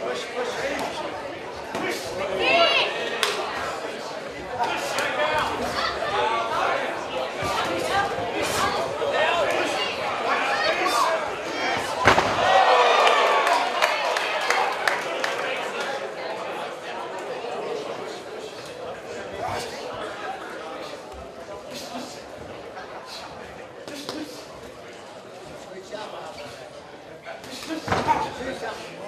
Good job,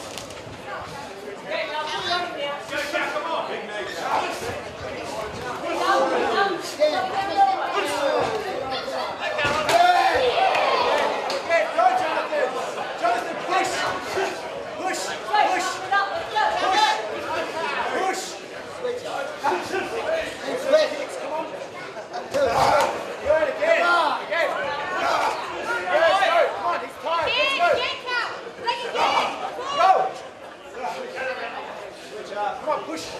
Come on, push. push.